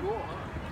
Cool, huh?